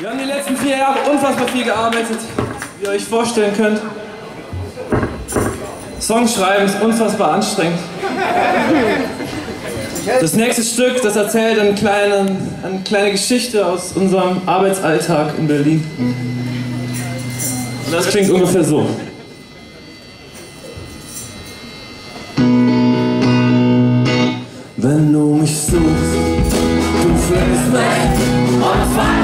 Wir haben die letzten vier Jahre unfassbar viel gearbeitet, wie ihr euch vorstellen könnt. Songschreiben ist unfassbar anstrengend. Das nächste Stück, das erzählt eine kleine, eine kleine Geschichte aus unserem Arbeitsalltag in Berlin. Und das klingt ungefähr so. Wenn du mich suchst, du fliegst weg und Pfandflaschenautomat.